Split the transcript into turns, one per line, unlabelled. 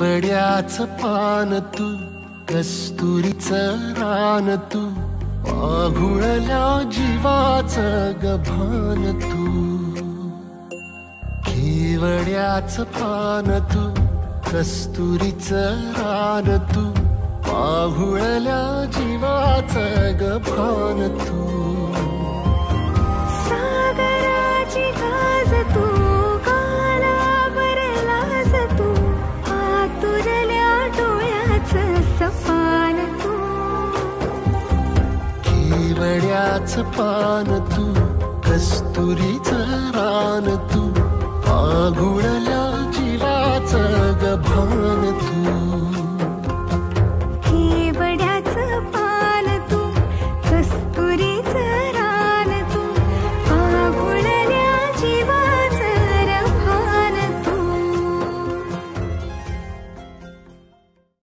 वड्याचं पान तू कस्तुरीच रान तू पाघुळल्या जीवाच गभान तू. केवड्याच पान तू कस्तुरीच रान तू पाहुळल्या जीवाच गभान तू.
पान तू कस्तुरीच रान तू आगुळल्या जीवाच गभान तू.